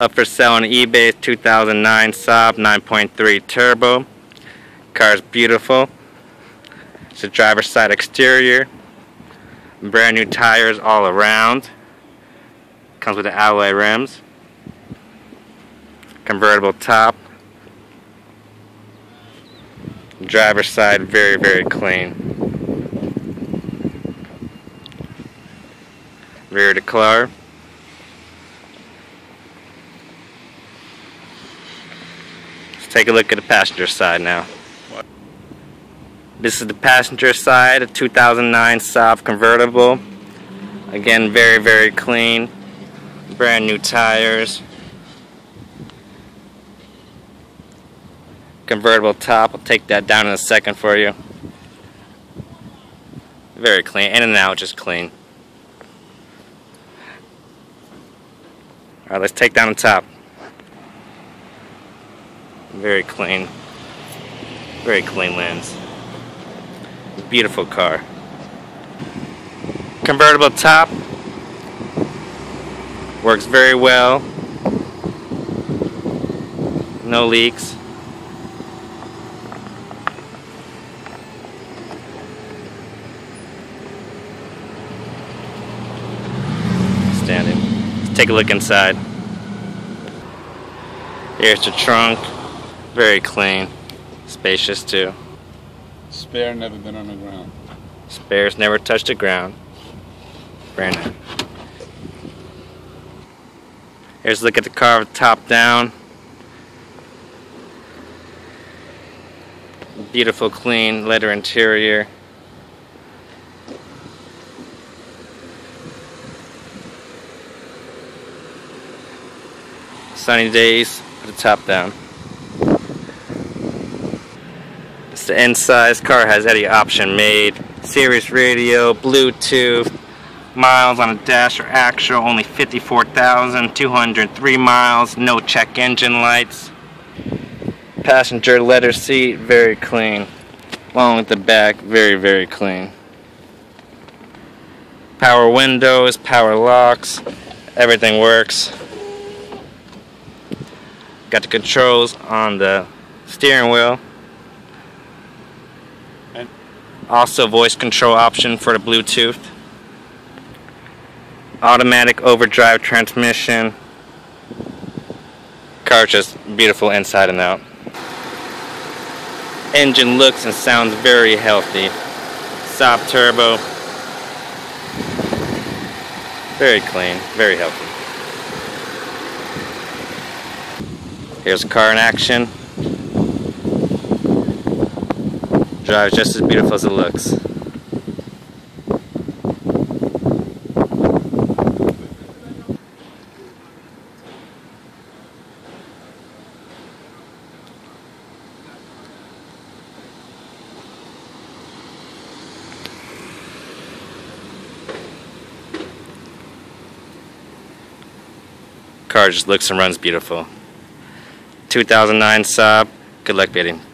Up for sale on eBay 2009 Saab 9-3 Turbo. Car's beautiful. It's a driver's side exterior. Brand new tires all around. Comes with the alloy rims. Convertible top. Driver's side very, very clean. Rear to car. Take a look at the passenger side now. This is the passenger side, a 2009 Saab convertible. Again, very, very clean. Brand new tires. Convertible top. I'll take that down in a second for you. Very clean. In and out, just clean. Alright, let's take down the top. Very clean. Very clean lens. Beautiful car. Convertible top. Works very well. No leaks. Standing. Take a look inside. Here's the trunk. Very clean. Spacious too. Spare never been on the ground. Spares never touched the ground. Brandon. Here's a look at the car top down. Beautiful clean leather interior. Sunny days, put the top down. It's the inside. Car has any option made. Sirius radio, Bluetooth, miles on a dash or actual, only 54,203 miles, no check engine lights. Passenger leather seat, very clean. Along with the back, very, very clean. Power windows, power locks, everything works. Got the controls on the steering wheel. Also voice control option for the Bluetooth. Automatic overdrive transmission. Car just beautiful inside and out. Engine looks and sounds very healthy. Saab turbo. Very clean, very healthy. Here's a car in action. Drives just as beautiful as it looks. Car just looks and runs beautiful. 2009 Saab. Good luck bidding.